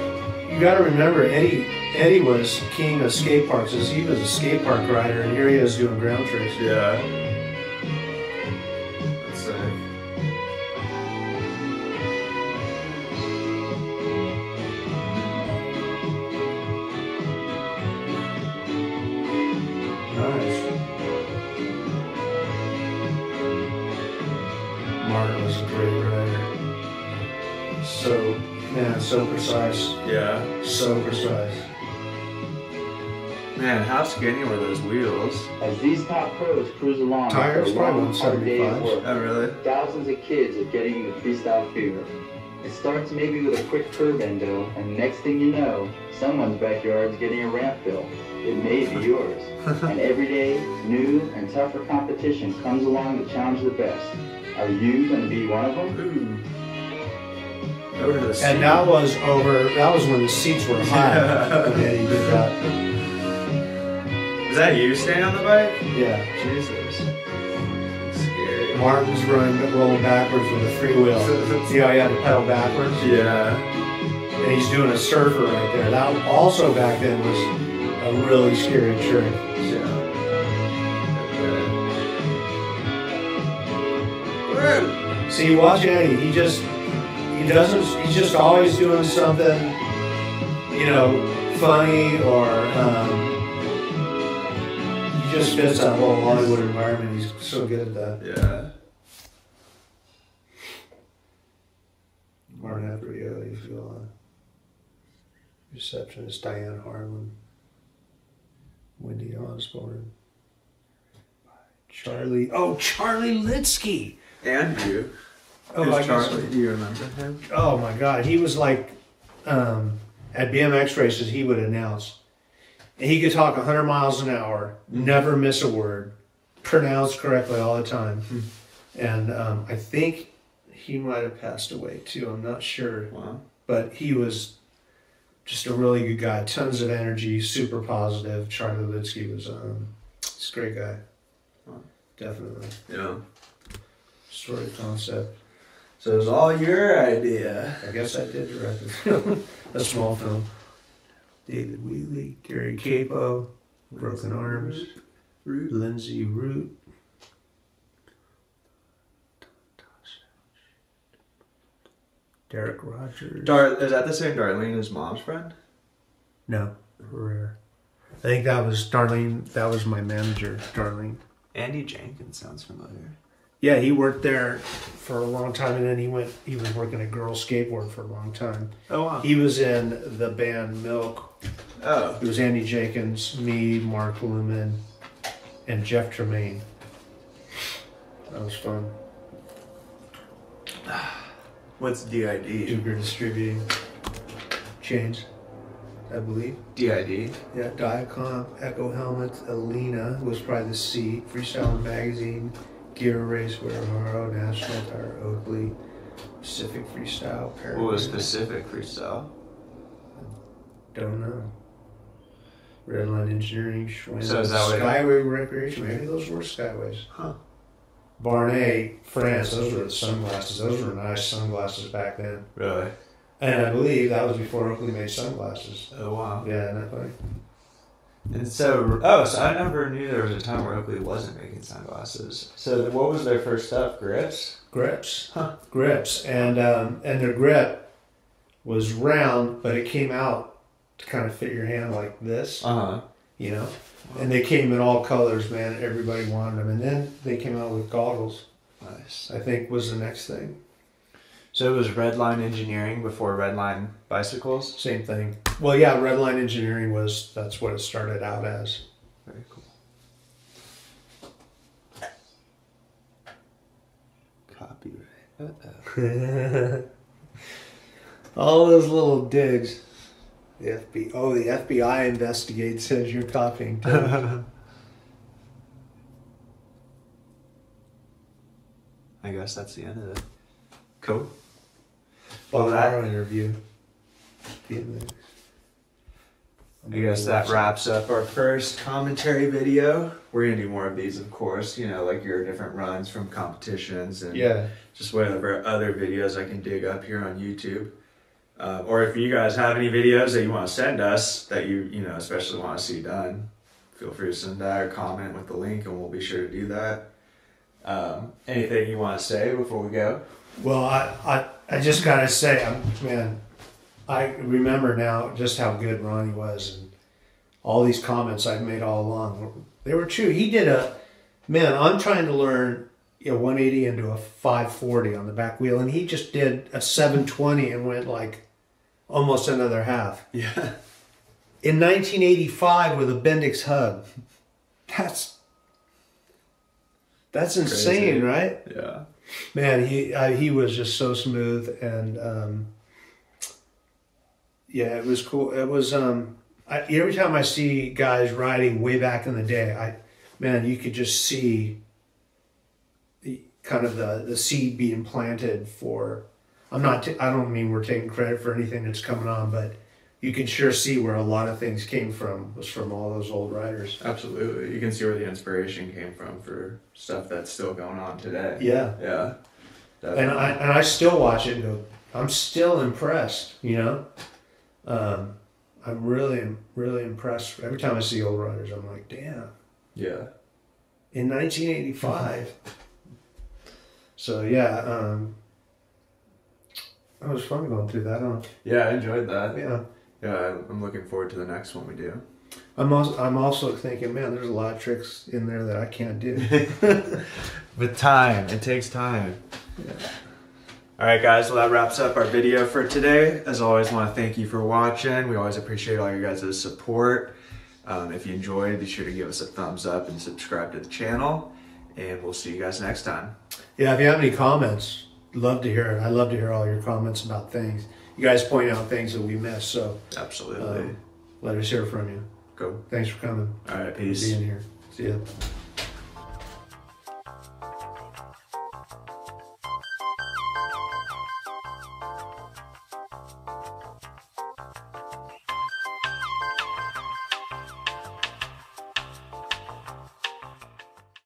you gotta remember Eddie Eddie was king of skate parks. as He was a skate park rider, and here he is doing ground tricks. Yeah. That's sick. Nice. Man, so precise, Yeah. so precise. Man, how skinny were those wheels? As these top pros cruise along Tires after a probably long, hard day 175. work, Oh, really? thousands of kids are getting the freestyle fever. It starts maybe with a quick curb endo, and next thing you know, someone's backyard's getting a ramp built. It may be yours. and every day, new and tougher competition comes along to challenge the best. Are you going to be one of them? Over to the. And that was over. That was when the seats were high. When Eddie did that. Is that you staying on the bike? Yeah. Jesus. Scary. Martin's running, rolling backwards with a freewheel. See how he had to pedal backwards? Yeah. And he's doing a surfer right there. That also back then was a really scary trick. Yeah. Woo! See, watch Eddie. He just he doesn't. He's just always doing something, you know, funny or um, he just fits that whole Hollywood environment. He's so good at that. Yeah. Martin Aparijo, you feel uh, receptionist Diane Harlan, Wendy Osborn, Charlie. Oh, Charlie Litsky. And you. Oh, Who's I guess- Charlie? Do you remember him? Oh my God, he was like um, at BMX races. He would announce, and he could talk 100 miles an hour, never miss a word, pronounce correctly all the time. And um, I think he might have passed away too. I'm not sure, Wow. but he was just a really good guy. Tons of energy, super positive. Charlie Litsky was um, he's a great guy. Wow. Definitely Yeah. story concept. So it was all your idea. I guess I did direct the film, a small film. David Wheatley, Gary Capo, Broken Arms, Root. Lindsay Root. Derek Rogers. Dar- is that the same Darlene as mom's friend? no, rare. I think that was Darlene. That was my manager, Darlene. Andy Jenkins sounds familiar. Yeah, he worked there for a long time, and then he went. He was working at Girl Skateboard for a long time. Oh wow. He was in the band Milk Oh. It was Andy Jenkins, me, Mark Lewman, and Jeff Tremaine. That was fun. What's DID? Duger Distributing Chains, I believe. DID. Yeah, Dia-Compe, Echo Helmet, Alina was probably the C, Freestyle Magazine, Gear Racewear, Haro, National Tire, Oakley, Pacific Freestyle, Paragon. What was Pacific Freestyle? Don't know. Redline Engineering, Schwinn, So is that what- Skyway Recreation, maybe those were Skyways. Huh. Vuarnet, France, those were the sunglasses. Those were nice sunglasses back then. Really? And I believe that was before Oakley made sunglasses. Oh wow. Yeah, isn't that funny? And so, oh, so I never knew there was a time where Oakley wasn't making sunglasses. So, what was their first stuff? Grips? Grips. Huh. Grips. And um, and their grip was round, but it came out to kind of fit your hand like this, Uh huh. you know? And they came in all colors, man. Everybody wanted them. And then they came out with goggles, Nice. I think was the next thing. So it was Redline Engineering before Redline Bicycles. Same thing. Well, yeah, Redline Engineering was, that's what it started out as. Very cool. Copyright. Uh-oh. All those little digs. The FBI. Oh, the FBI investigates says you're copying. too. I guess that's the end of it. Cool. Well, that- interview. BMX. I guess that wraps up our first commentary video. We're gonna do more of these, of course. You know, like your different runs from competitions and Yeah. just whatever other videos I can dig up here on YouTube. Uh, or if you guys have any videos that you want to send us that you you know especially want to see done, feel free to send that or comment with the link, and we'll be sure to do that. Um, anything you want to say before we go? Well, I, I, I just gotta say, I'm, man, I remember now just how good Ronnie was, and all these comments I've made all along, they were true. He did a, man, I'm trying to learn a 180 into a 540 on the back wheel, and he just did a 720 and went like almost another half. Yeah. In 1985 with a Bendix hub. That's That's insane, Crazy. right? Yeah. Man, he I, he was just so smooth, and um, yeah, it was cool. It was um, I, every time I see guys riding way back in the day, I man, you could just see the kind of the the seed being planted for. I'm not. T- I don't mean we're taking credit for anything that's coming on, but you can sure see where a lot of things came from was from all those old riders. Absolutely. You can see where the inspiration came from for stuff that's still going on today. Yeah. Yeah. and I and I still watch it and go, I'm still impressed. You know, um, I'm really really impressed. Every time I see old riders, I'm like, damn. yeah. In 1985. so yeah, um, it was fun going through that. Huh? Yeah, I enjoyed that. Yeah. Yeah, I'm looking forward to the next one we do. I'm also I'm also thinking, man, there's a lot of tricks in there that I can't do. With time, it takes time. Yeah. All right, guys. Well, that wraps up our video for today. As always, want to thank you for watching. We always appreciate all your guys' support. Um, if you enjoyed, be sure to give us a thumbs up and subscribe to the channel. And we'll see you guys next time. Yeah, if you have any comments, love to hear it. I love to hear all your comments about things. You guys point out things that we missed, so Absolutely. um, let us hear from you. Go. Thanks for coming. All right. Peace. being here. See ya.